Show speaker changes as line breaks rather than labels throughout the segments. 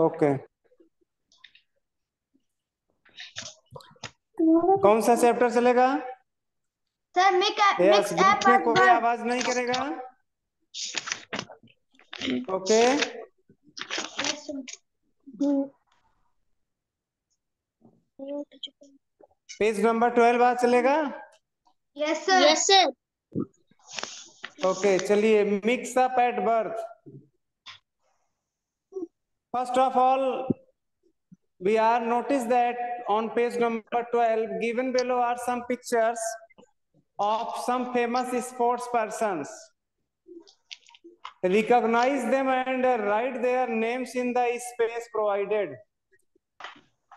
Okay कौन सा chapter चलेगा
सर मिक्स
कोई आवाज नहीं करेगा ओके पेज नंबर ट्वेल्व आज चलेगा
yes sir
yes sir
okay चलिए mix up at birth First of all, we are notice that on page number 12, given below are some pictures of some famous sports persons. Recognize them and write their names in the space provided.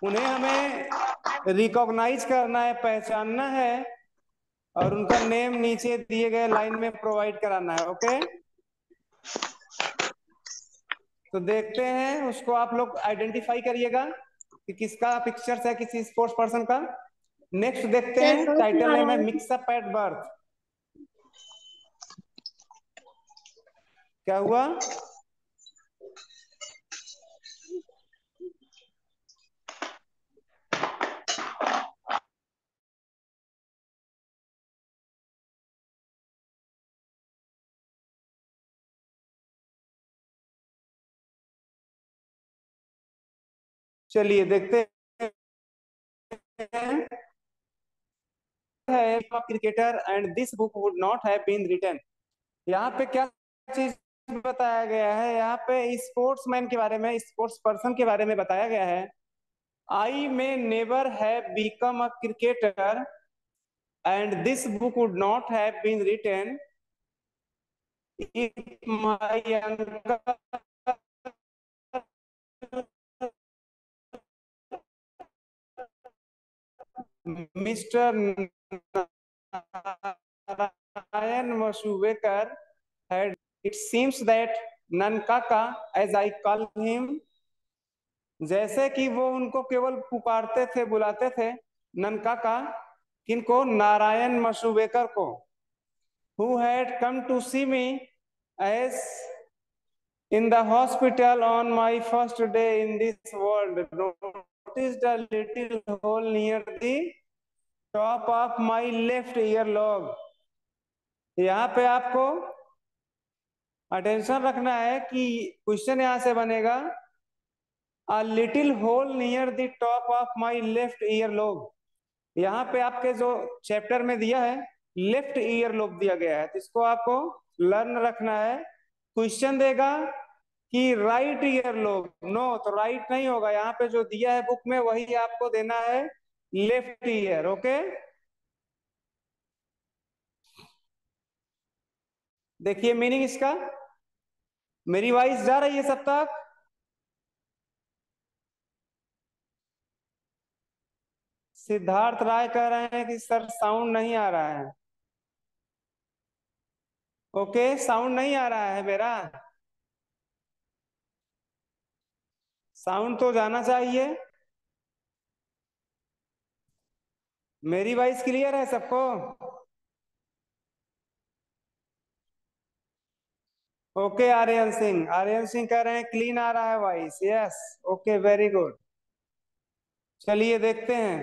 उन्हें हमें recognise करना है पहचानना है और उनका name नीचे दिए गए लाइन में प्रोवाइड कराना है ओके okay? तो देखते हैं उसको आप लोग आइडेंटिफाई करिएगा कि किसका पिक्चर्स है किसी स्पोर्ट्स पर्सन का नेक्स्ट देखते हैं टाइटल है मिक्सअप एट बर्थ क्या हुआ चलिए देखते हैं है cricketer and this book would not have been written यहाँ पे क्या चीज बताया गया है यहाँ पे स्पोर्ट्स मैन के बारे में स्पोर्ट्स पर्सन के बारे में बताया गया है I may never have become a cricketer and this book would not have been written if my uncle mister Narayan Mashuvekar it seems that Nankaka as I call him जैसे कि वो उनको केवल पुकारते थे बुलाते थे ननकाका किनको नारायण मशुवेकर को who had come to see me as in the hospital on my first day in this world notice the little hole near the top of my left ear lobe यहाँ पे आपको अटेंशन रखना है कि क्वेश्चन यहां से बनेगा a little hole near the top of my left ear lobe यहाँ पे आपके जो चैप्टर में दिया है लेफ्ट ईयर लॉग दिया गया है तो इसको आपको लर्न रखना है क्वेश्चन देगा कि राइट ईयर लॉग नो तो राइट नहीं होगा यहाँ पे जो दिया है बुक में वही आपको देना है left ear okay देखिए मीनिंग इसका मेरी वॉइस जा रही है सब तक सिद्धार्थ राय कह रहे हैं कि सर साउंड नहीं आ रहा है ओके साउंड नहीं आ रहा है मेरा साउंड तो जाना चाहिए मेरी वॉइस क्लियर है सबको ओके आर्यन सिंह आर्यन सिंह कह रहे हैं क्लीन आ रहा है voice yes okay very good चलिए देखते हैं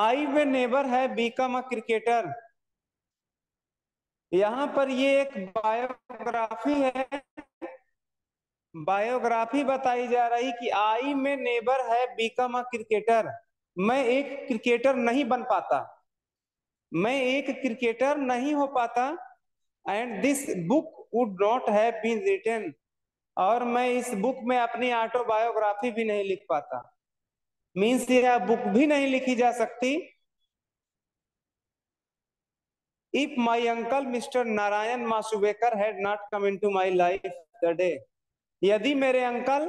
I way never have become a cricketer यहां पर ये एक बायोग्राफी है बायोग्राफी बताई जा रही कि आई में नेबर है बीकम अ क्रिकेटर मैं एक क्रिकेटर नहीं बन पाता मैं एक क्रिकेटर नहीं हो पाता and this book would not have been written और मैं इस बुक में अपनी ऑटोबायोग्राफी भी नहीं लिख पाता मीन्स यह बुक भी नहीं लिखी जा सकती if my uncle mr narayan masuvekar had not come into my life the day यदि मेरे अंकल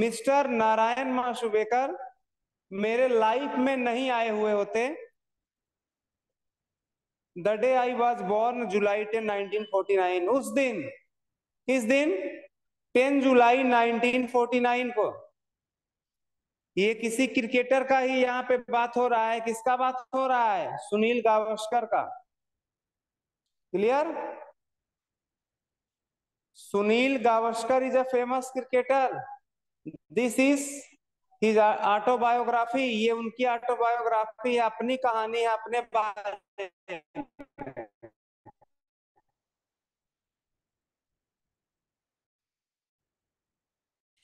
मिस्टर नारायण मासुबेकर मेरे लाइफ में नहीं आए हुए होते the day I was born July ten nineteen forty nine उस दिन किस दिन ten July nineteen forty nine को ये किसी क्रिकेटर का ही यहाँ पे बात हो रहा है किसका बात हो रहा है सुनील गावस्कर का clear Sunil Gavaskar is a famous cricketer this is his autobiography ये उनकी ऑटोबायोग्राफी है अपनी कहानी है अपने बारे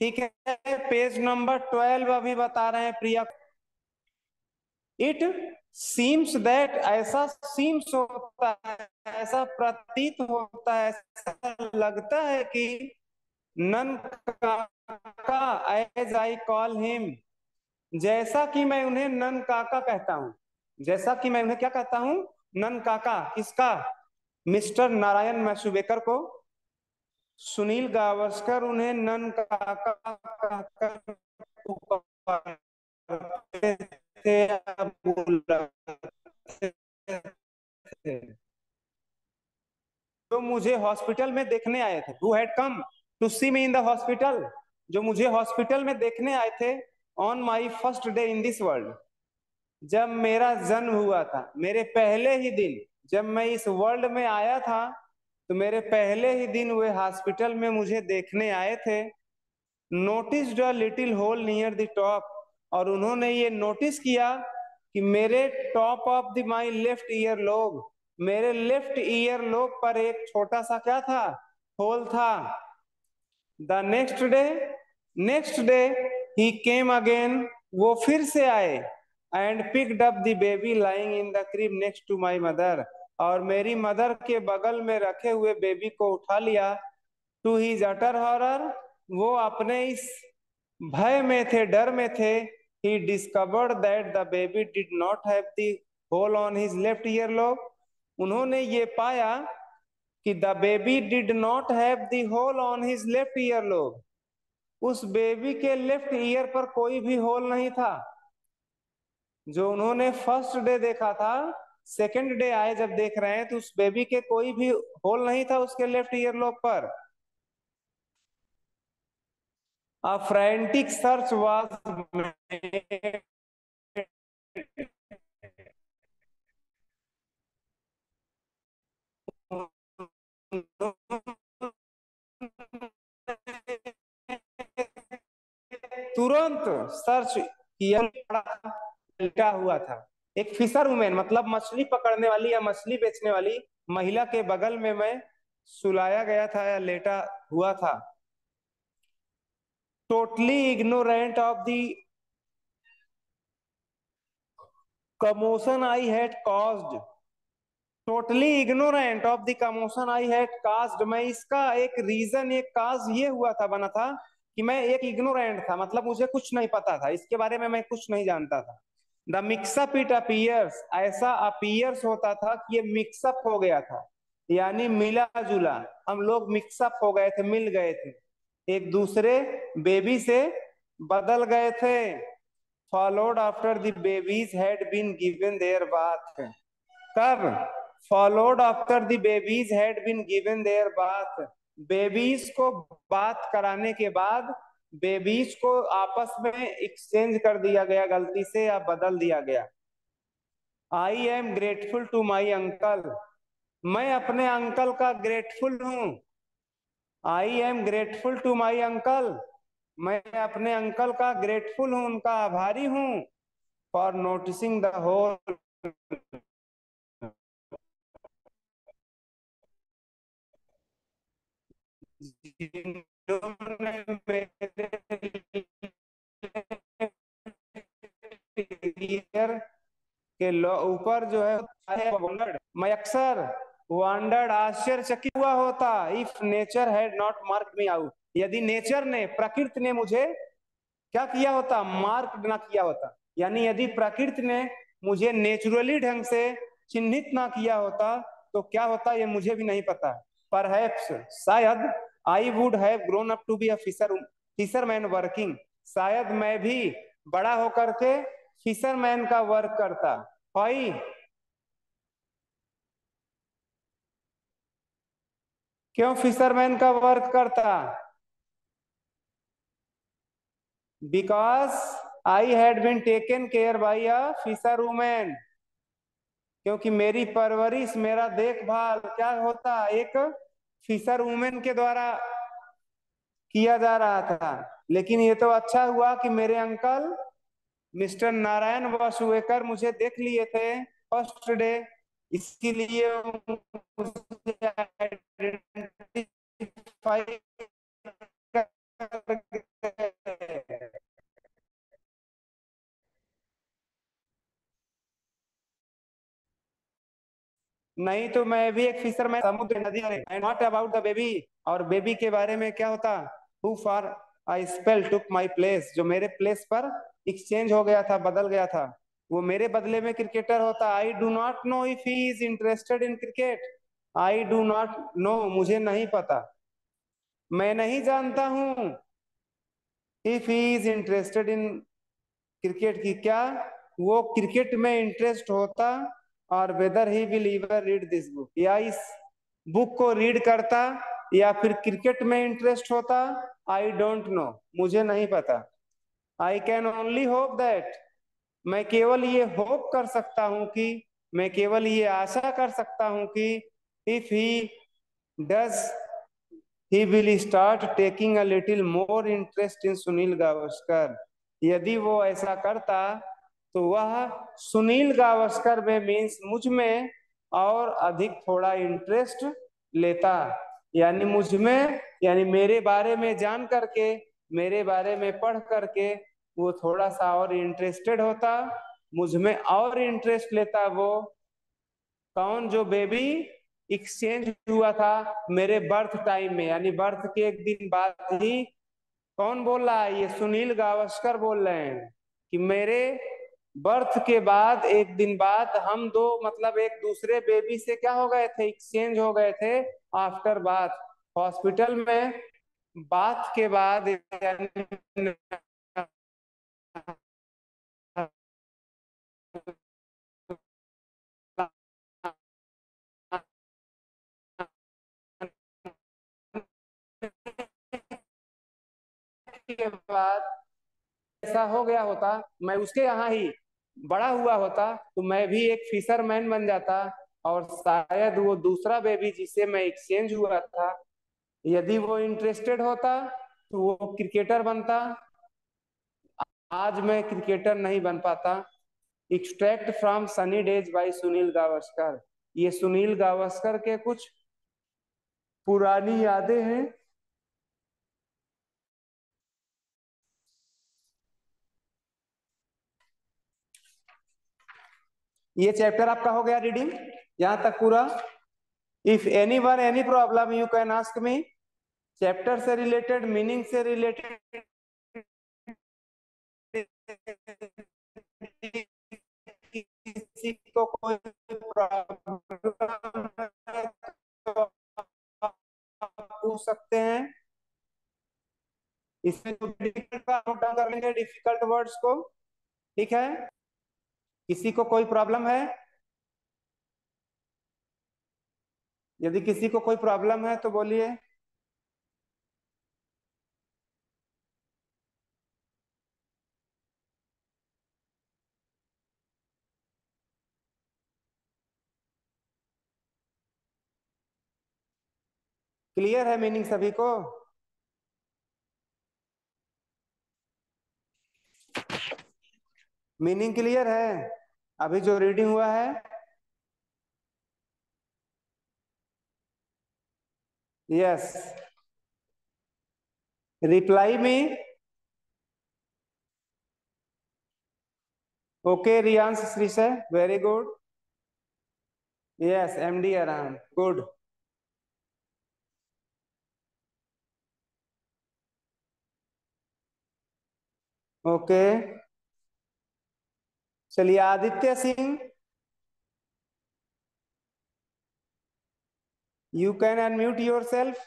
ठीक है पेज नंबर ट्वेल्व अभी बता रहे हैं प्रिया इट सीम्स दैट ऐसा सीम्स होता है ऐसा प्रतीत होता है ऐसा लगता है कि Nankaka as I call him जैसा कि मैं उन्हें नन काका कहता हूं जैसा कि मैं उन्हें क्या कहता हूं नन काका किसका मिस्टर नारायण मैसुबेकर को सुनील गावस्कर उन्हें नन काका कहकर थे तो मुझे हॉस्पिटल में देखने आए थे who had come to see me in the hospital जो मुझे हॉस्पिटल में देखने आए थे on my first day in this world जब मेरा जन्म हुआ था मेरे पहले ही दिन जब मैं इस वर्ल्ड में आया था तो मेरे पहले ही दिन वे हॉस्पिटल में मुझे देखने आए थे notice little hole near the top और उन्होंने ये नोटिस किया कि मेरे top of the my left ear lobe मेरे लेफ्ट ईयर लोग पर एक छोटा सा क्या था होल था the next day next day he came again वो फिर से आए and picked up the baby lying in the crib next to my mother और मेरी मदर के बगल में रखे हुए बेबी को उठा लिया टू हिज अटर हॉरर वो अपने इस भय में थे डर में थे he discovered that the baby did not have the hole on his left lobe unhone ye paya ki the baby did not have the hole on his left ear lobe उस बेबी के left ear पर कोई भी whole नहीं था जो उन्होंने first day देखा था सेकेंड डे आए जब देख रहे हैं तो उस बेबी के कोई भी होल नहीं था उसके लेफ्ट ईयर लोब पर A frantic search was made तुरंत सर्च किया लिखा हुआ था एक फिशर वुमेन मतलब मछली पकड़ने वाली या मछली बेचने वाली महिला के बगल में मैं सुलाया गया था या लेटा हुआ था totally ignorant of the commotion I had caused. Totally ignorant of the commotion I had caused. मैं इसका एक रीजन एक काज ये हुआ था बना था कि मैं एक इग्नोरेंट था मतलब मुझे कुछ नहीं पता था इसके बारे में मैं कुछ नहीं जानता था the mix up it appears ऐसा अपियर्स होता था कि ये मिक्सअप हो गया था यानी मिला जुला हम लोग मिक्सअप हो गए थे मिल गए थे एक दूसरे बेबी से बदल गए थे followed after the babies had been given their bath कब followed after the babies had been given their bath babies को बात कराने के बाद बेबीज को आपस में एक्सचेंज कर दिया गया गलती से या बदल दिया गया I am grateful to my uncle मैं अपने अंकल का ग्रेटफुल हूं I am grateful to my uncle मैं अपने अंकल का ग्रेटफुल हूं उनका आभारी हूं फॉर नोटिसिंग द होल के ऊपर जो है मैं अक्सर वंडर्ड आश्चर्यचकित हुआ होता if nature had not marked me out यदि नेचर ने प्रकृति ने मुझे क्या किया होता मार्क ना किया होता यानी यदि प्रकृति ने मुझे नेचुरली ढंग से चिन्हित ना किया होता तो क्या होता ये मुझे भी नहीं पता पर शायद I would have grown up to be a fisher fisherman working शायद मैं भी बड़ा होकर के फिशरमैन का वर्क करता भाई क्यों फिशरमैन का वर्क करता because I had been taken care by a fisher women क्योंकि मेरी परवरिश मेरा देखभाल क्या होता एक फिशर वुमेन के द्वारा किया जा रहा था लेकिन ये तो अच्छा हुआ कि मेरे अंकल मिस्टर नारायण वसुवेकर मुझे देख लिए थे फर्स्ट डे लिए नहीं तो मैं भी एक फिशर मैं समुद्र नदी नॉट अबाउट द बेबी और बेबी के बारे में क्या होता who for I spell took my place जो मेरे प्लेस पर एक्सचेंज हो गया था बदल गया था वो मेरे बदले में क्रिकेटर होता I do not know if he is interested in cricket I do not know मुझे नहीं पता मैं नहीं जानता हूं if he is interested in cricket की क्या वो क्रिकेट में इंटरेस्ट होता और whether he will ever read this book या इस बुक को रीड करता या फिर क्रिकेट में इंटरेस्ट होता आई डोंट नो मुझे नहीं पता I can only hope that मैं केवल ये होप कर सकता हूं कि मैं केवल ये आशा कर सकता हूं कि if he does he will start taking a little more interest in Sunil Gavaskar यदि वो ऐसा करता तो वह सुनील गावस्कर में मीन्स मुझ में और अधिक थोड़ा इंटरेस्ट लेता यानी मुझ में यानी मेरे बारे में जान करके मेरे बारे में पढ़ करके वो थोड़ा सा और इंटरेस्टेड होता मुझ में और इंटरेस्ट लेता वो कौन जो बेबी एक्सचेंज हुआ था मेरे बर्थ टाइम में यानी बर्थ के एक दिन बाद ही कौन बोल रहा है ये सुनील गावस्कर बोल रहे हैं कि मेरे बर्थ के बाद एक दिन बाद हम दो मतलब एक दूसरे बेबी से क्या हो गए थे एक्सचेंज हो गए थे आफ्टर बाथ हॉस्पिटल में बात के बाद के बाद ऐसा हो गया होता मैं उसके यहाँ ही बड़ा हुआ होता तो मैं भी एक फिशरमैन बन जाता और शायद वो दूसरा बेबी जिसे मैं एक्सचेंज हुआ था यदि वो इंटरेस्टेड होता तो वो क्रिकेटर बनता आज मैं क्रिकेटर नहीं बन पाता extract from sunny days by Sunil Gavaskar ये सुनील गावस्कर के कुछ पुरानी यादें हैं ये चैप्टर आपका हो गया रीडिंग यहां तक पूरा if anyone any problem you can ask me chapter से रिलेटेड मीनिंग से रिलेटेड किसी को कोई पूछ सकते हैं इसमें कर लेंगे डिफिकल्ट वर्ड्स को ठीक है किसी को कोई प्रॉब्लम है यदि किसी को कोई प्रॉब्लम है तो बोलिए क्लियर है मीनिंग सभी को मीनिंग क्लियर है अभी जो रीडिंग हुआ है यस रिप्लाई में ओके रियांश श्री से very good yes M D आराम गुड ओके चलिए Aditya Singh you can unmute yourself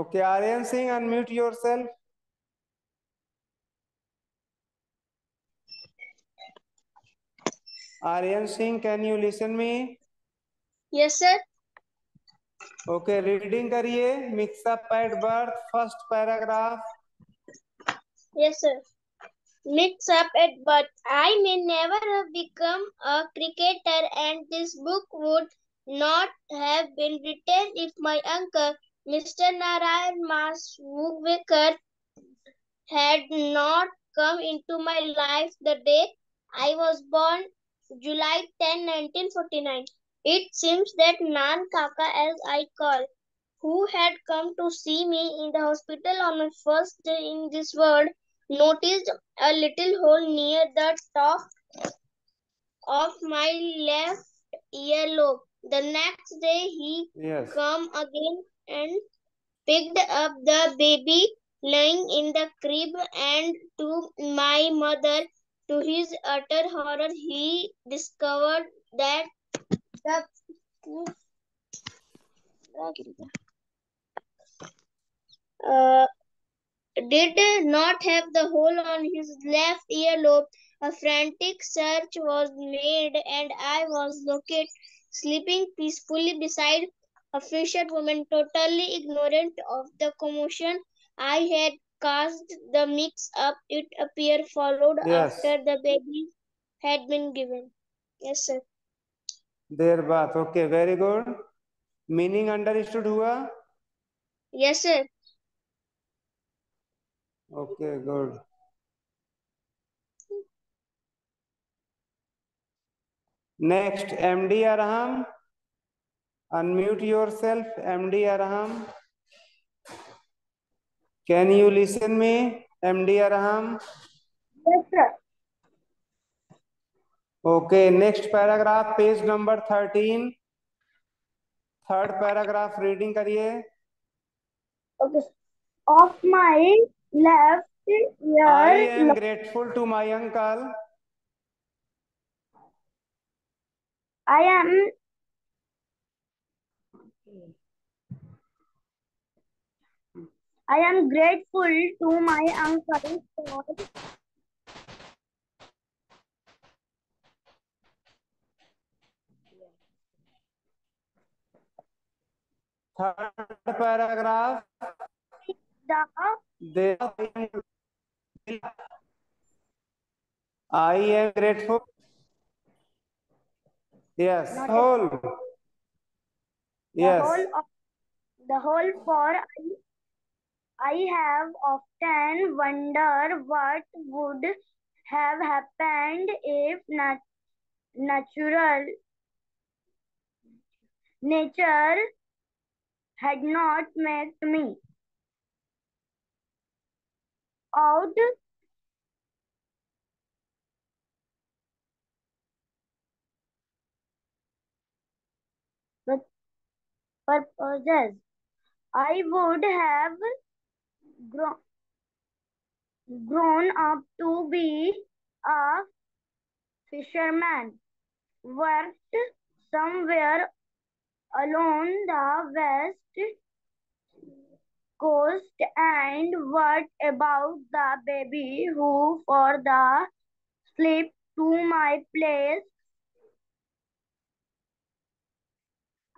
okay Aryan Singh unmute yourself Aryan Singh, can you listen me?
Yes, sir.
Okay, reading करिए mix up at birth first paragraph.
Yes, sir. Mix up at birth. I may never have become a cricketer, and this book would not have been written if my uncle, Mr. Narayan Mas Woodwaker, had not come into my life the day I was born, July 10, 1949. It seems that Nan Kaka, as I call, who had come to see me in the hospital on my first day in this world, noticed a little hole near the top of my left earlobe. The next day he
yes.
come again and picked up the baby lying in the crib and to my mother to his utter horror, he discovered that the uh, did not have the hole on his left earlobe. A frantic search was made, and I was located sleeping peacefully beside a fisherwoman, totally ignorant of the commotion I had caused the mix up it appear followed
yes.
after the baby had been given yes sir
there baat okay very good meaning understood hua
yes sir
okay good next md arham unmute yourself md arham Can you listen me, MD Arham?
Yes, sir.
Okay, next paragraph, page number 13. Third paragraph, reading करिए.
Okay. Of my left ear.
I am grateful to my uncle.
I am I am grateful to my uncle for
third paragraph
the
I am grateful yes
Not
whole yes
whole, of, the whole for I I have often wondered what would have happened if nat natural nature had not met me out purposes. I would have grown grown up to be a fisherman, worked somewhere along the west coast and what about the baby who for the slip to my place?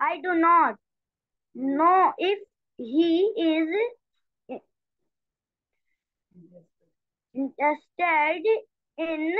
I do not know if he is interested in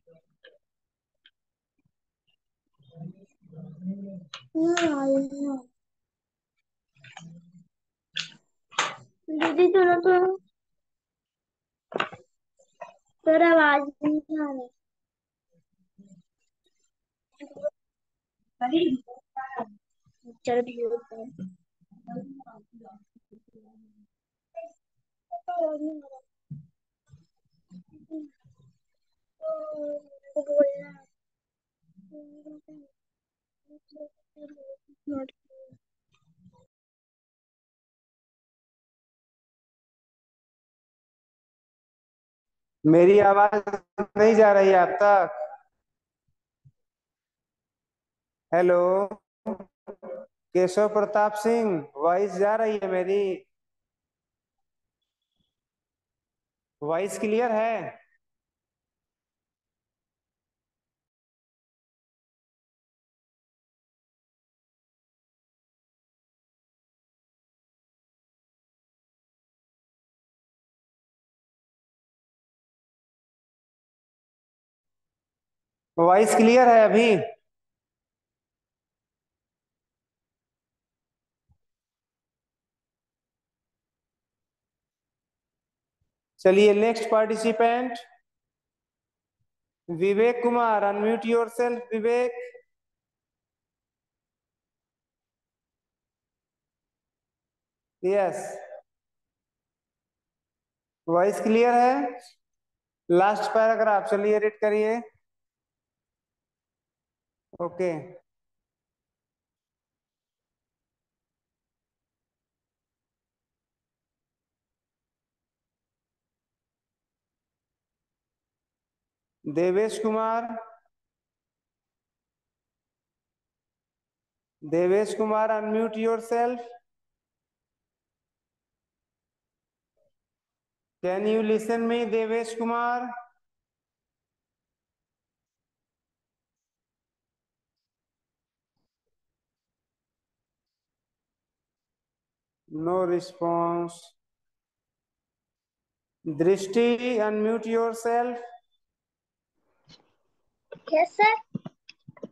दीदी सुनो तो पर आवाज नहीं आ रही चलो ठीक है
मेरी आवाज नहीं जा रही आप तक हेलो केशव प्रताप सिंह वॉइस जा रही है मेरी वॉइस क्लियर है वॉइस क्लियर है अभी चलिए next participant Vivek Kumar unmute yourself Vivek yes voice clear है लास्ट पैराग्राफ चलिए रीड करिए Okay. Devesh Kumar. Devesh Kumar, unmute yourself. Can you listen me, Devesh Kumar? No response. Drishti, unmute yourself.
Yes, sir.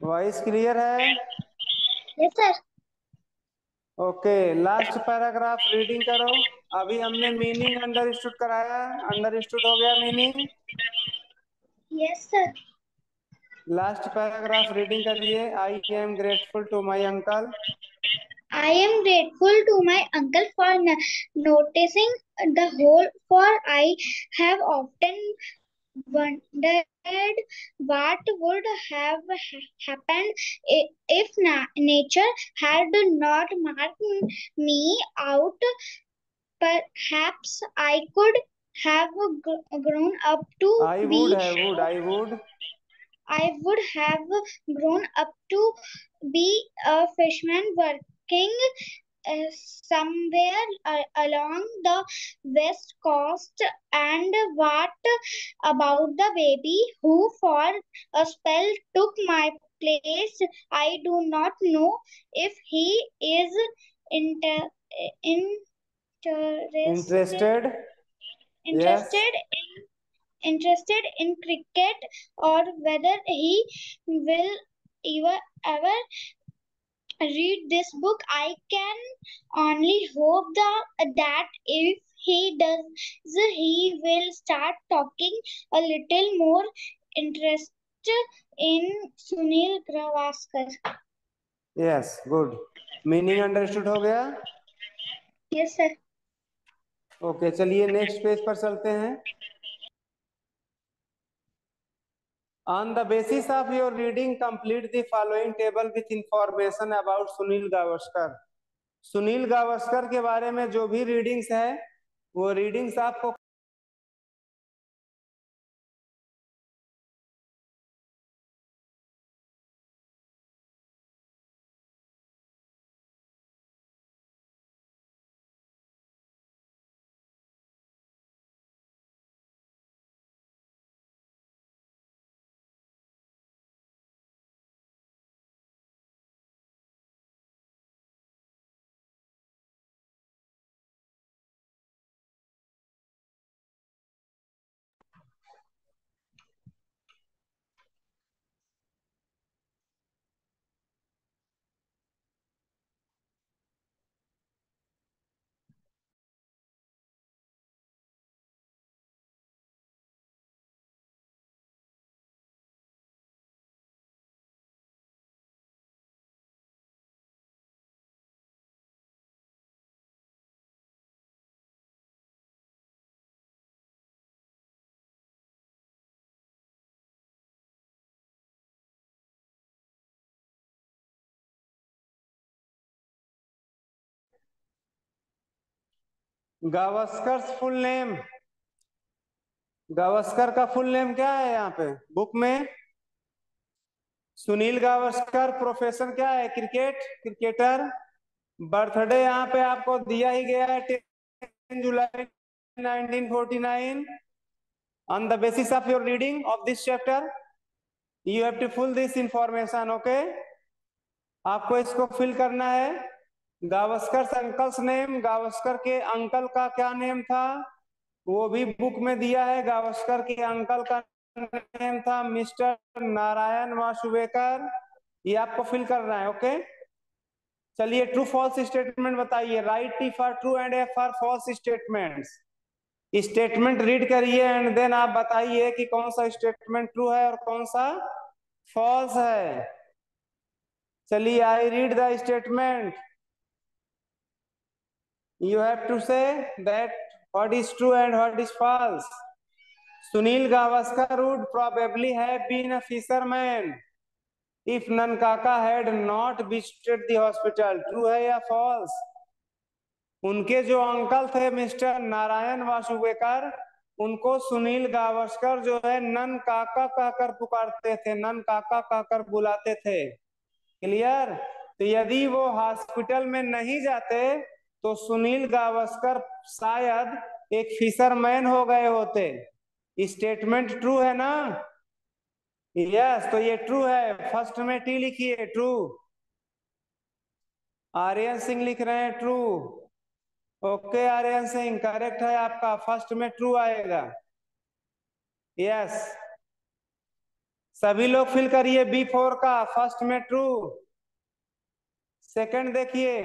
Voice clear है?
Yes, sir.
Okay last paragraph reading करो अभी हमने meaning understood कराया understood हो गया meaning
yes sir
last paragraph reading करिए I am grateful to my uncle
I am grateful to my uncle for noticing the hole, for I have often wondered what would have happened if na nature had not marked me out. Perhaps I could have grown up to
I
be,
would, I would, I would.
I would have grown up to be a fisherman work working uh, somewhere uh, along the west coast and what about the baby who for a spell took my place i do not know if he is inter interested
interested,
interested yes. in interested in cricket or whether he will ever ever read this book i can only hope the, that if he does he will start talking a little more interest in sunil gravaskar
yes good meaning understood ho gaya
yes sir
okay चलिए next page पर चलते हैं On the basis of your reading, complete the following table with information about sunil gavaskar sunil gavaskar के बारे में जो भी readings है वो readings आपको गावस्कर फुल नेम गावस्कर का फुल नेम क्या है यहाँ पे बुक में सुनील गावस्कर प्रोफेशन क्या है क्रिकेट क्रिकेटर बर्थडे यहाँ पे आपको दिया ही गया है ten July 1949 on the basis of your reading of this chapter you have to full this information okay आपको इसको फिल करना है गावस्कर अंकल्स नेम गावस्कर के अंकल का क्या नेम था वो भी बुक में दिया है गावस्कर के अंकल का नेम था मिस्टर नारायण वासुवेकर ये आपको फिल करना है ओके चलिए ट्रू फॉल्स स्टेटमेंट बताइए right T for true and A for false statement statement read करिए एंड देन आप बताइए कि कौन सा स्टेटमेंट ट्रू है और कौन सा फॉल्स है चलिए I read the statement you have to say that what is true and what is false Sunil Gavaskar would probably have been a fisherman if Nankaka had not visited the hospital true है या false उनके जो uncle थे mister Narayan Vasuvekar उनको सुनील गावस्कर जो है none काका कहकर पुकारते थे नन काका कहकर बुलाते थे क्लियर तो यदि वो हॉस्पिटल में नहीं जाते तो सुनील गावस्कर शायद एक फिशरमैन हो गए होते स्टेटमेंट ट्रू है ना यस yes, तो ये ट्रू है फर्स्ट में टी लिखिए ट्रू आर्यन सिंह लिख रहे हैं true okay Aryan Singh correct है आपका फर्स्ट में ट्रू आएगा यस yes. सभी लोग फिल करिए बी फोर का फर्स्ट में ट्रू सेकंड देखिए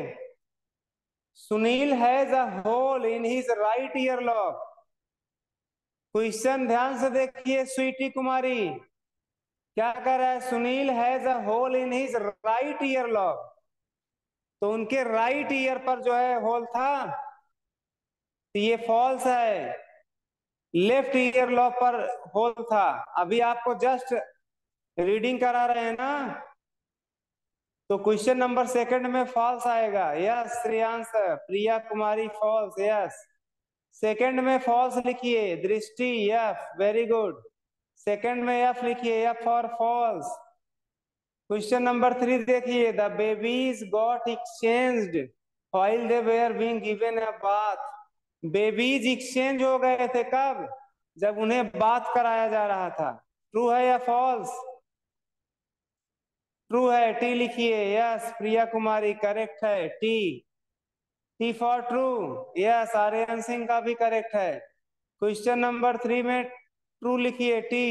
Sunil has a hole in his right ear lock question ध्यान से देखिए स्वीटी कुमारी क्या कह रहा है Sunil has a hole in his right ear lock तो उनके राइट ईयर पर जो है होल था तो ये फॉल्स है लेफ्ट ईयर लॉक पर होल था अभी आपको जस्ट रीडिंग करा रहे हैं ना तो क्वेश्चन नंबर सेकंड में फॉल्स आएगा yes Shreyansh Priya Kumari false yes second में फॉल्स लिखिए Drishti F very good second में यफ लिखिए F for false question number three देखिए the babies got exchanged while they were being given a bath babies exchange हो गए थे कब जब उन्हें बात कराया जा रहा था ट्रू है या फॉल्स ट्रू है टी लिखिए यस प्रिया कुमारी करेक्ट है T T for true yes Aryan Singh का भी करेक्ट है क्वेश्चन नंबर थ्री में ट्रू लिखिए T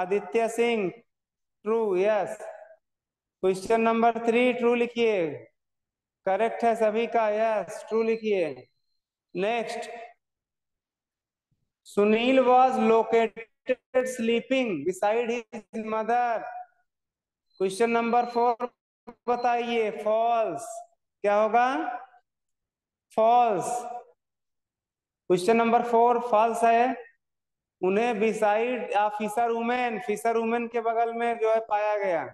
Aditya Singh true yes question number three true लिखिए करेक्ट है सभी का यस ट्रू लिखिए next Sunil was located sleeping beside his mother question number four बताइए फॉल्स क्या होगा false question number four false है उन्हें beside fisher women fisher women के बगल में जो है पाया गया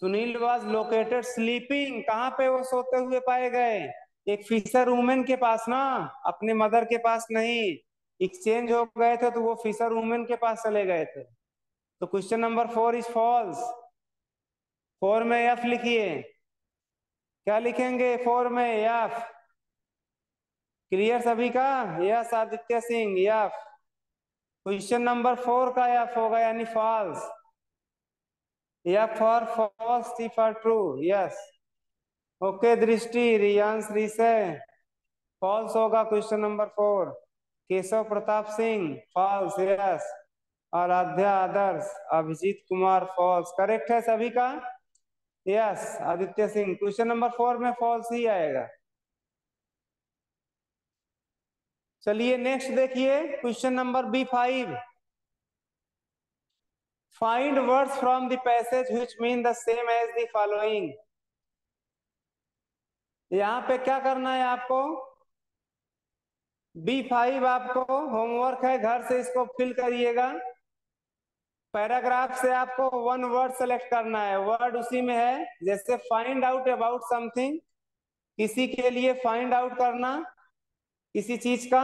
सुनील वाज लोकेटेड स्लीपिंग कहाँ पे वो सोते हुए पाए गए एक फिशर वुमेन के पास ना अपने मदर के पास नहीं एक्सचेंज हो गए थे तो वो फिशर वुमेन के पास चले गए थे तो question number four is false four में एफ लिखिए क्या लिखेंगे फोर में एफ क्लियर सभी का yes Aditya Singh F question number four का एफ होगा यानी false F for false T for true yes okay Drishti Riyansh Rise false होगा question number four Keshav Pratap Singh false yes और Aaradhya Adarsh Abhijeet Kumar false correct है सभी का yes Aditya Singh question number four में false ही आएगा चलिए नेक्स्ट देखिए question number B five find words from the passage which mean the same as the following यहां पे क्या करना है आपको बी फाइव आपको होमवर्क है घर से इसको फिल करिएगा पैराग्राफ से आपको वन वर्ड सेलेक्ट करना है वर्ड उसी में है जैसे फाइंड आउट अबाउट समथिंग किसी के लिए फाइंड आउट करना किसी चीज का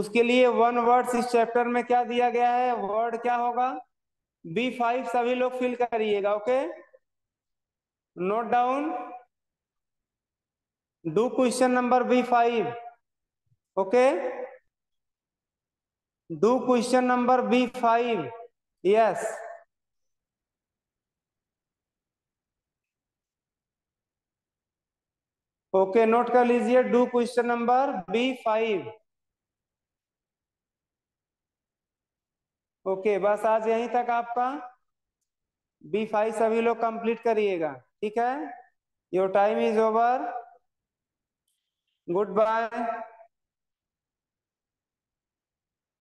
उसके लिए वन वर्ड इस चैप्टर में क्या दिया गया है वर्ड क्या होगा बी फाइव सभी लोग फिल करिएगा okay note down do question number B five okay do question number B five yes okay note कर लीजिए do question number B five okay बस आज यहीं तक आपका बी फाइव सभी लोग कंप्लीट करिएगा ठीक है your time is over goodbye